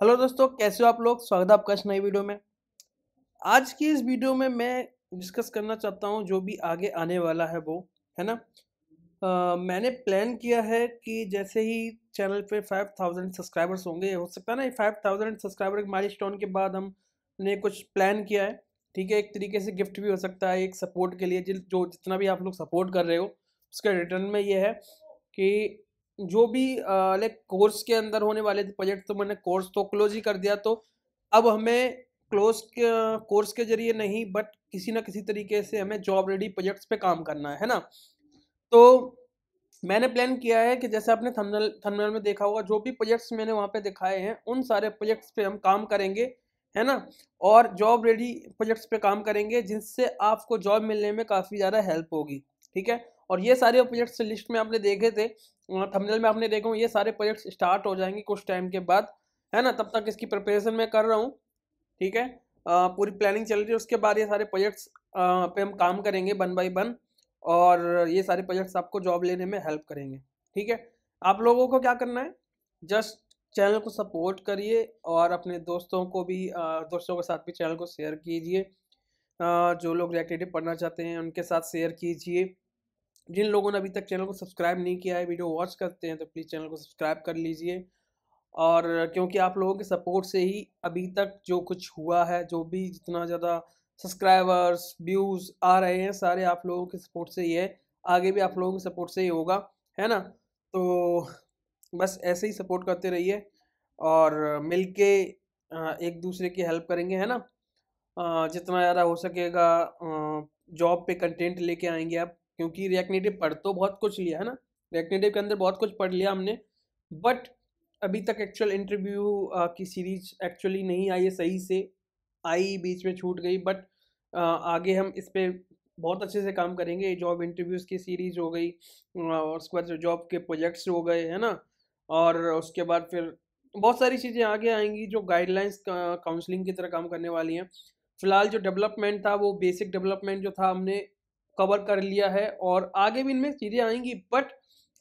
Hello दोस्तों कैसे हो आप लोग? स्वागत है आपका इस नई वीडियो में। आज की इस वीडियो में मैं डिस्कस करना चाहता हूँ जो भी आगे आने वाला है वो है ना? आ, मैंने प्लान किया है कि जैसे ही चैनल पे 5000 सब्सक्राइबर्स होंगे हो सकता है ना 5000 सब्सक्राइबर माइलस्टोन के बाद हमने कुछ प्लान किया है। ठीक है एक तरीके से गिफ्ट भी हो सकता है एक सपोर्ट के लिए जो जितना भी आप लोग सपोर्ट कर रहे हो उसके रिटर्न में ये है कि जो भी लाइक कोर्स के अंदर होने वाले थे प्रोजेक्ट तो मैंने कोर्स तो क्लोज ही कर दिया तो अब हमें क्लोज कोर्स के ज़रिए नहीं बट किसी ना किसी तरीके से हमें जॉब रेडी प्रोजेक्ट्स पे काम करना है ना? तो मैंने प्लान किया है कि जैसे आपने थंबनेल थंबनेल में देखा होगा, जो भी प्रोजेक्ट्स मैंने वहाँ पे दिखाए हैं, उन सारे प्रोजेक्ट्स पे हम काम करेंगे, है ना? और जॉब रेडी प्रोजेक्ट्स पे काम करेंगे जिससे आपको जॉब मिलने में काफ़ी ज़्यादा हेल्प होगी, ठीक है? और ये सारे प्रोजेक्ट्स लिस्ट में आपने देखे थे थंबनेल में आपने देखा ये सारे प्रोजेक्ट्स स्टार्ट हो जाएँगे कुछ टाइम के बाद है ना? तब तक इसकी प्रिपरेशन मैं कर रहा हूँ ठीक है? आ, पूरी प्लानिंग चल रही है उसके बाद ये सारे प्रोजेक्ट्स पे हम काम करेंगे वन बाई वन और ये सारे प्रोजेक्ट्स आपको जॉब लेने में हेल्प करेंगे ठीक है? आप लोगों को क्या करना है? जस्ट चैनल को सपोर्ट करिए और अपने दोस्तों को भी दोस्तों के साथ भी चैनल को शेयर कीजिए। जो लोग रिएक्टिव पढ़ना चाहते हैं उनके साथ शेयर कीजिए। जिन लोगों ने अभी तक चैनल को सब्सक्राइब नहीं किया है, वीडियो वॉच करते हैं तो प्लीज़ चैनल को सब्सक्राइब कर लीजिए। और क्योंकि आप लोगों के सपोर्ट से ही अभी तक जो कुछ हुआ है, जो भी जितना ज़्यादा सब्सक्राइबर्स व्यूज़ आ रहे हैं, सारे आप लोगों के सपोर्ट से ही है। आगे भी आप लोगों के सपोर्ट से ही होगा, है ना? तो बस ऐसे ही सपोर्ट करते रहिए और मिल के एक दूसरे की हेल्प करेंगे, है ना? जितना ज़्यादा हो सकेगा जॉब पे कंटेंट लेके आएँगे आप। क्योंकि रिएक्ट नेटिव पढ़ तो बहुत कुछ लिया, है ना? रिएक्ट नेटिव के अंदर बहुत कुछ पढ़ लिया हमने बट अभी तक एक्चुअल इंटरव्यू की सीरीज़ एक्चुअली नहीं आई है सही से, आई बीच में छूट गई बट आगे हम इस पर बहुत अच्छे से काम करेंगे। जॉब इंटरव्यूज़ की सीरीज़ हो गई और उसके बाद जॉब के प्रोजेक्ट्स हो गए, है ना? और उसके बाद फिर बहुत सारी चीज़ें आगे आएँगी जो गाइडलाइंस काउंसलिंग की तरह काम करने वाली हैं। फ़िलहाल जो डेवलपमेंट था, वो बेसिक डेवलपमेंट जो था हमने कवर कर लिया है और आगे भी इनमें चीज़ें आएँगी बट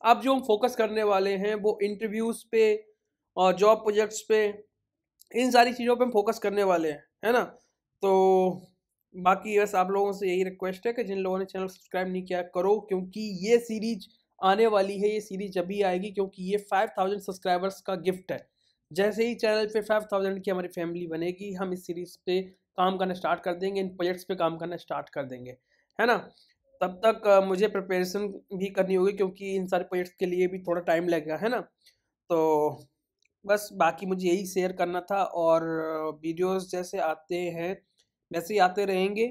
अब जो हम फोकस करने वाले हैं, वो इंटरव्यूज़ पे और जॉब प्रोजेक्ट्स पे, इन सारी चीज़ों पे हम फोकस करने वाले हैं, है ना? तो बाकी बस आप लोगों से यही रिक्वेस्ट है कि जिन लोगों ने चैनल सब्सक्राइब नहीं किया, करो, क्योंकि ये सीरीज़ आने वाली है, ये सीरीज़ अभी आएगी, क्योंकि ये फाइव थाउज़ेंड सब्सक्राइबर्स का गिफ्ट है। जैसे ही चैनल पे फाइव थाउज़ेंड की हमारी फैमिली बनेगी, हम इस सीरीज़ पे काम करना स्टार्ट कर देंगे, इन प्रोजेक्ट्स पे काम करना स्टार्ट कर देंगे। है ना? तब तक मुझे प्रिपरेशन भी करनी होगी क्योंकि इन सारे प्रोजेक्ट्स के लिए भी थोड़ा टाइम लगेगा, है ना? तो बस बाकी मुझे यही शेयर करना था और वीडियोस जैसे आते हैं, वैसे ही आते रहेंगे।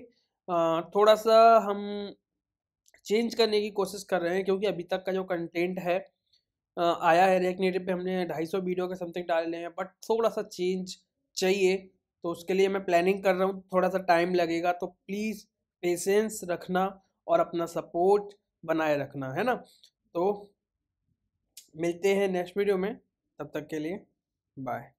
थोड़ा सा हम चेंज करने की कोशिश कर रहे हैं क्योंकि अभी तक का जो कंटेंट है आया है रेक नेटिव पे, हमने सौ वीडियो के समथिंग डाले हैं बट थोड़ा सा चेंज चाहिए तो उसके लिए मैं प्लानिंग कर रहा हूँ थोड़ा सा टाइम लगेगा तो प्लीज़ पेशेंस रखना और अपना सपोर्ट बनाए रखना, है ना? तो मिलते हैं नेक्स्ट वीडियो में, तब तक के लिए बाय